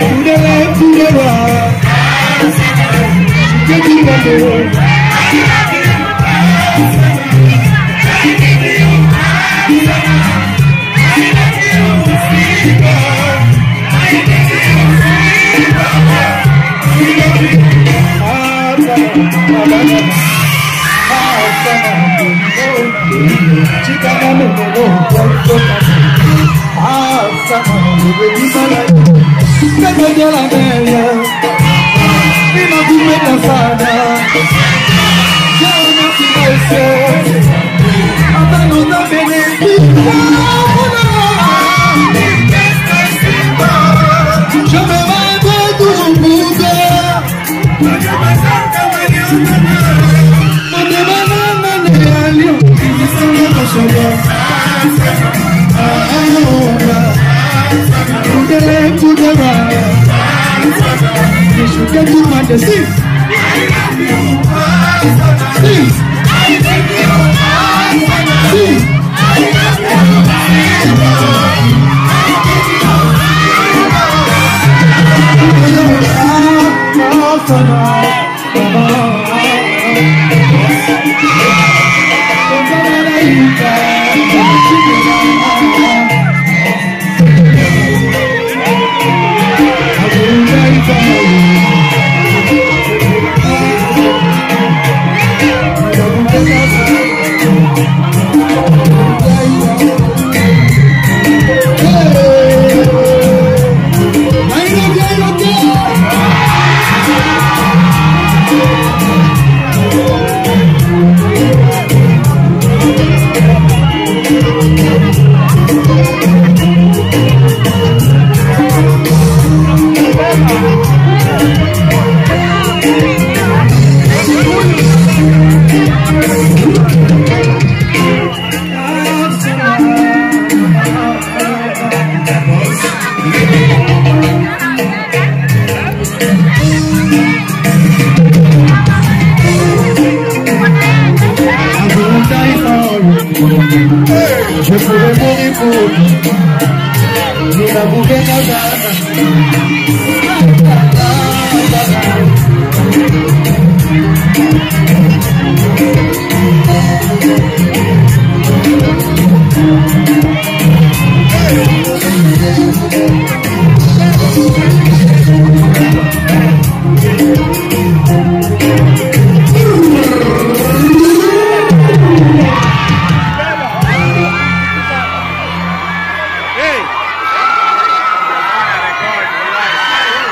Udewa, udewa. Kiki mando. Chica, no, no, no, no, no, no, no, no, no, no, no, no, Yo. Get you man, they sing. Sing. Sing. Oh, oh, oh, oh. Eu sou mourir bonito bonito, minha la bouquet n'a